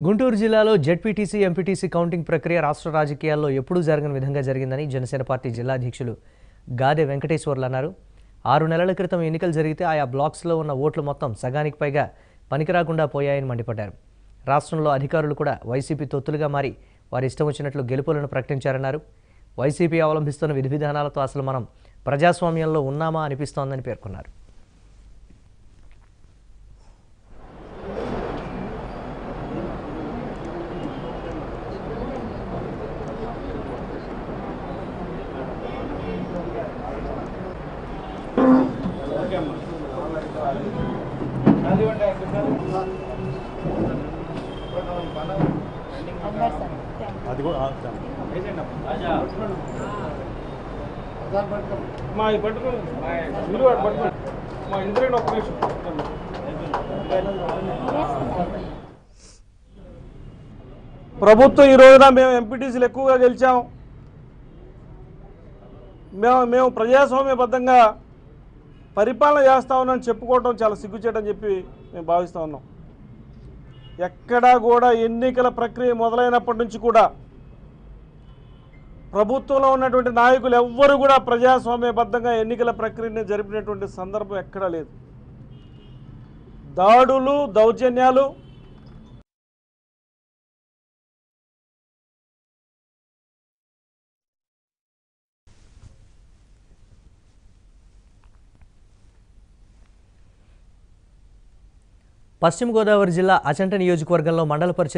గుంటూరు జిల్లాలో ZPTC MPTC counting ప్రక్రియ రాష్ట్ర రాజకీయాల్లో ఎప్పుడూ జరగని విధంగా జరిగిందని జనసేన పార్టీ జిల్లా అధ్యక్షులు గాదె వెంకటేశ్వర్లు అన్నారు. ఆరు నెలల క్రితం ఎన్నికలు జరిగితే ఆయా బ్లాక్స్లో ఉన్న ఓట్లు మొత్తం సగానికి పైగా పనికిరాకుండా పోయాయని మండిపడ్డారు. రాష్ట్రంలో అధికారులు కూడా వైసీపీ తొత్తులుగా మారి వారి ఇష్టం వచ్చినట్లు గెలుపులను ప్రకటించారన్నారు. వైసీపీ అవలంబిస్తున్న విధి విధానాలతో అసలు మనం ప్రజాస్వామ్యంలో ఉన్నామా అనిపిస్తోందని పేర్కొన్నారు. అది కూడా మా ఇది పట్టుకోండి మా నిమిషం ప్రభుత్వం ఈ రోజున మేము ఎంపీటీసీలు ఎక్కువగా గెలిచాం. మేము మేము ప్రజాస్వామ్యబద్ధంగా పరిపాలన చేస్తా ఉన్నామని చెప్పుకోవడం చాలా సిగ్గుచేటని చెప్పి మేము భావిస్తూ ఉన్నాం. ఎక్కడా కూడా ఎన్నికల ప్రక్రియ మొదలైనప్పటి నుంచి కూడా ప్రభుత్వంలో ఉన్నటువంటి నాయకులు ఎవ్వరు కూడా ప్రజాస్వామ్యబద్ధంగా ఎన్నికల ప్రక్రియని జరిపినటువంటి సందర్భం ఎక్కడా లేదు. దాడులు దౌర్జన్యాలు పశ్చిమ గోదావరి జిల్లా అచంట నియోజకవర్గంలో మండల పరిషత్